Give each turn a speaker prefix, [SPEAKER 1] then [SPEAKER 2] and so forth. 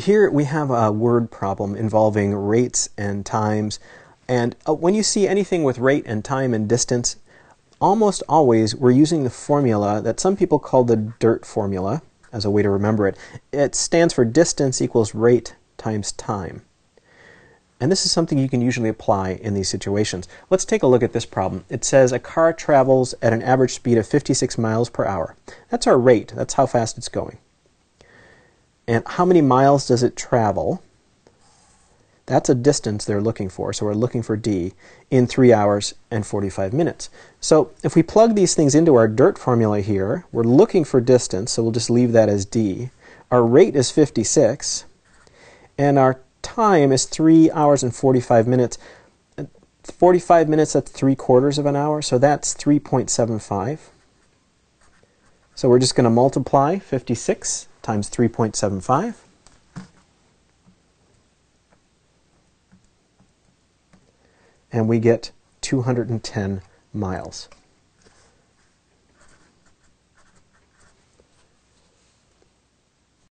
[SPEAKER 1] Here we have a word problem involving rates and times. And uh, when you see anything with rate and time and distance, almost always we're using the formula that some people call the DIRT formula as a way to remember it. It stands for distance equals rate times time. And this is something you can usually apply in these situations. Let's take a look at this problem. It says a car travels at an average speed of 56 miles per hour. That's our rate. That's how fast it's going. And how many miles does it travel? That's a distance they're looking for, so we're looking for d in 3 hours and 45 minutes. So if we plug these things into our DIRT formula here, we're looking for distance, so we'll just leave that as d. Our rate is 56, and our time is 3 hours and 45 minutes. 45 minutes, that's 3 quarters of an hour, so that's 3.75. So we're just going to multiply 56 times 3.75. And we get 210 miles.